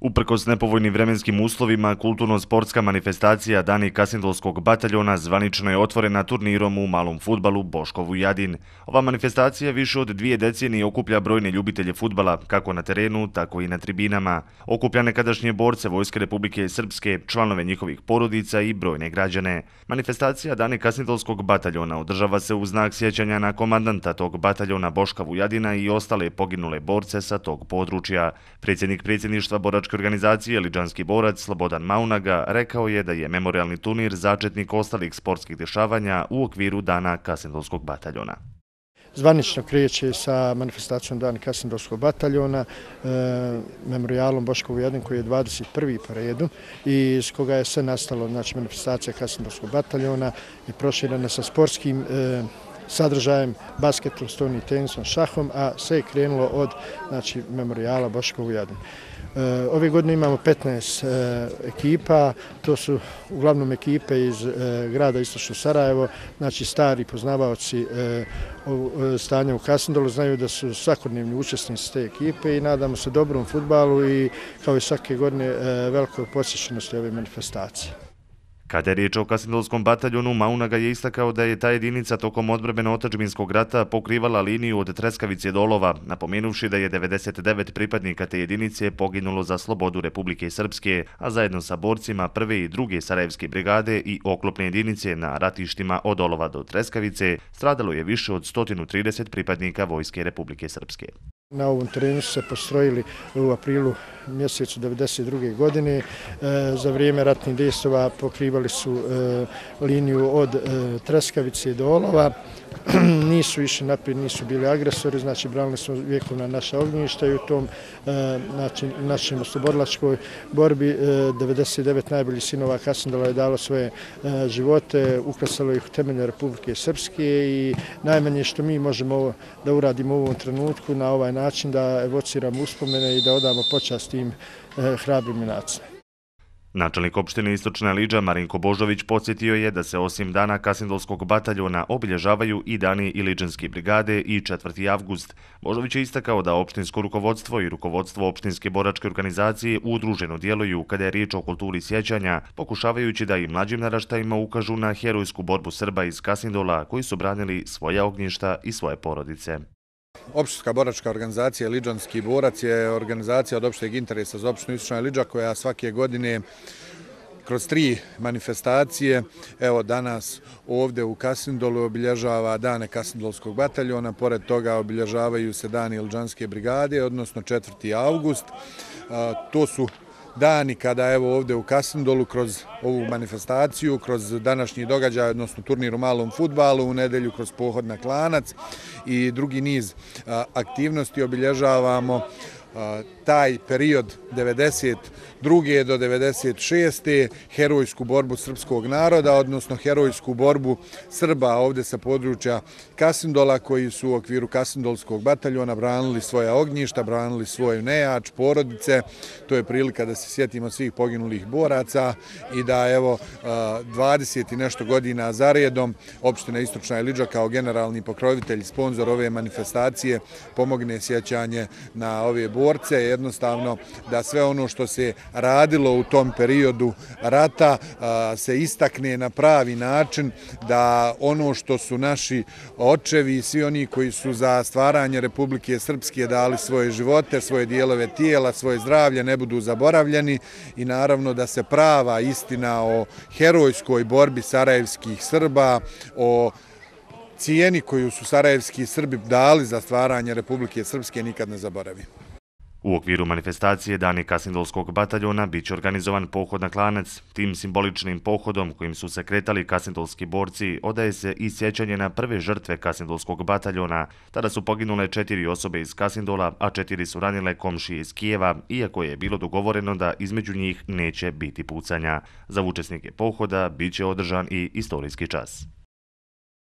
Uprkos nepovoljnim vremenskim uslovima, kulturno-sportska manifestacija Dani Kasindolskog bataljona zvanično je otvorena turnirom u malom futbalu Boškovu Jadin. Ova manifestacija više od dvije decenije okuplja brojne ljubitelje futbala, kako na terenu, tako i na tribinama. Okuplja nekadašnje borce Vojske Republike Srpske, članove njihovih porodica i brojne građane. Manifestacija Dani Kasindolskog bataljona održava se u znak sjećanja na komandanta tog bataljona Boškovu Jadina i ostale poginule borce sa tog područja. Predsjednik predsjedništva Borač borilačke organizacije Liđanski borac Slobodan Maunaga rekao je da je memorialni turnir začetnik ostalih sportskih dešavanja u okviru Dana Kasendolskog bataljona. Zvanično kreće sa manifestacijom Dan Kasendolskog bataljona, e, memorialom Boškovu Jedin koji je 21. po redu i iz koga je sve nastalo znači, manifestacija Kasendolskog bataljona i proširena sa sportskim e, sadržajem basketom, stolnim tenisom, šahom, a sve je krenulo od znači, memorijala Boškovu Jadin. E, ove godine imamo 15 e, ekipa, to su uglavnom ekipe iz e, grada Istočno Sarajevo, znači stari poznavaoci stanja u Kasindolu znaju da su svakodnevni učesnici te ekipe i nadamo se dobrom futbalu i kao i svake godine velikoj posjećenosti ove manifestacije. Kada je riječ o Kasindolskom bataljonu, Maunaga je istakao da je ta jedinica tokom odbrbeno otačbinskog rata pokrivala liniju od Treskavice do Olova, napomenuvši da je 99 pripadnika te jedinice poginulo za slobodu Republike Srpske, a zajedno sa borcima prve i druge Sarajevske brigade i oklopne jedinice na ratištima od olova do Treskavice stradalo je više od 130 pripadnika Vojske Republike Srpske. Na ovom terenu su se postrojili u aprilu mjesecu 1992. godine. E, za vrijeme ratnih dejstova pokrivali su e, liniju od e, Treskavice do Olova. nisu išli naprijed, nisu bili agresori, znači branili smo vjekovna naša ognjišta i u tom e, znači, našem oslobodilačkoj borbi e, 99 najboljih sinova Kasindala je dalo svoje e, živote, ukrasalo ih u temelje Republike Srpske i najmanje što mi možemo da uradimo u ovom trenutku na ovaj način da evociramo uspomene i da odamo počast tim hrabrim nacima. Načelnik opštine Istočna Liđa Marinko Božović podsjetio je da se osim dana Kasindolskog bataljona obilježavaju i dani Iliđanske brigade i 4. avgust. Božović je istakao da opštinsko rukovodstvo i rukovodstvo opštinske boračke organizacije udruženo djeluju kada je riječ o kulturi sjećanja, pokušavajući da i mlađim naraštajima ukažu na herojsku borbu Srba iz Kasindola koji su branili svoja ognjišta i svoje porodice. Opštinska boračka organizacija Liđanski borac je organizacija od opšteg interesa za opštinu Istočna Liđa koja svake godine kroz tri manifestacije, evo danas ovdje u Kasindolu obilježava dane Kasindolskog bataljona, pored toga obilježavaju se dani Liđanske brigade, odnosno 4. august. To su dani kada evo ovdje u Kasindolu kroz ovu manifestaciju, kroz današnji događaj, odnosno turnir u malom futbalu, u nedelju kroz pohod na klanac i drugi niz aktivnosti obilježavamo taj period 92. do 96. herojsku borbu srpskog naroda, odnosno herojsku borbu Srba ovdje sa područja Kasindola, koji su u okviru Kasindolskog bataljona branili svoja ognjišta, branili svoju nejač, porodice. To je prilika da se sjetimo svih poginulih boraca i da evo 20 i nešto godina za redom opština Istočna Iliđa kao generalni pokrovitelj, sponsor ove manifestacije pomogne sjećanje na ove borce, jednostavno da sve ono što se radilo u tom periodu rata se istakne na pravi način, da ono što su naši očevi i svi oni koji su za stvaranje Republike Srpske dali svoje živote, svoje dijelove tijela, svoje zdravlje ne budu zaboravljeni i naravno da se prava istina o herojskoj borbi Sarajevskih Srba, o cijeni koju su Sarajevski Srbi dali za stvaranje Republike Srpske nikad ne zaboravi. U okviru manifestacije Dani Kasindolskog bataljona biće organizovan pohod na klanac. Tim simboličnim pohodom kojim su se kretali kasindolski borci odaje se i sjećanje na prve žrtve Kasindolskog bataljona. Tada su poginule četiri osobe iz Kasindola, a četiri su ranile komšije iz Kijeva, iako je bilo dogovoreno da između njih neće biti pucanja. Za učesnike pohoda biće održan i istorijski čas.